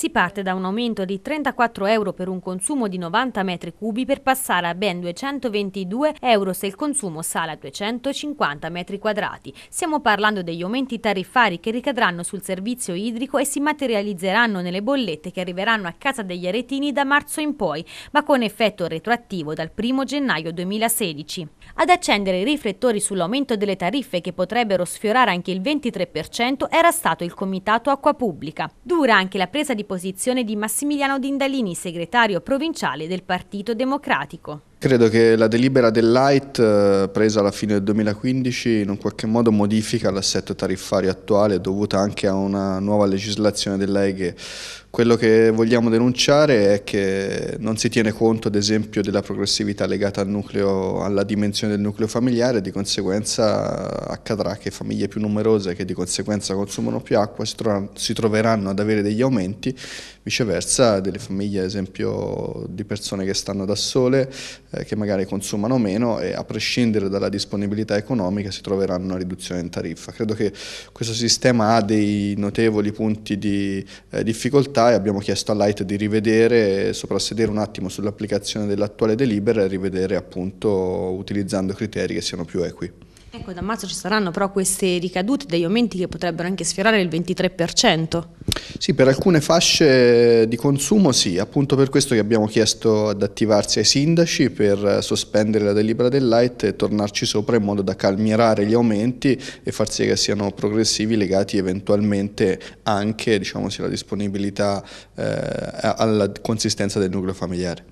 Si parte da un aumento di 34 euro per un consumo di 90 metri cubi per passare a ben 222 euro se il consumo sale a 250 metri quadrati. Stiamo parlando degli aumenti tariffari che ricadranno sul servizio idrico e si materializzeranno nelle bollette che arriveranno a casa degli aretini da marzo in poi, ma con effetto retroattivo dal 1 gennaio 2016. Ad accendere i riflettori sull'aumento delle tariffe che potrebbero sfiorare anche il 23% era stato il Comitato Acqua Pubblica. Dura anche la presa di posizione di Massimiliano Dindalini, segretario provinciale del Partito Democratico. Credo che la delibera del Light eh, presa alla fine del 2015 in un qualche modo modifica l'assetto tariffario attuale dovuta anche a una nuova legislazione dell'EGE. Quello che vogliamo denunciare è che non si tiene conto ad esempio della progressività legata al nucleo, alla dimensione del nucleo familiare e di conseguenza accadrà che famiglie più numerose che di conseguenza consumano più acqua si, tro si troveranno ad avere degli aumenti, viceversa delle famiglie ad esempio di persone che stanno da sole eh, che magari consumano meno e a prescindere dalla disponibilità economica si troveranno una riduzione in tariffa. Credo che questo sistema ha dei notevoli punti di eh, difficoltà e abbiamo chiesto all'AIT di rivedere, soprassedere un attimo sull'applicazione dell'attuale delibera e rivedere appunto utilizzando criteri che siano più equi. Ecco, da marzo ci saranno però queste ricadute degli aumenti che potrebbero anche sfiorare il 23%. Sì, per alcune fasce di consumo sì, appunto per questo che abbiamo chiesto ad attivarsi ai sindaci per sospendere la delibera del light e tornarci sopra in modo da calmierare gli aumenti e far sì che siano progressivi legati eventualmente anche diciamo, alla disponibilità eh, alla consistenza del nucleo familiare.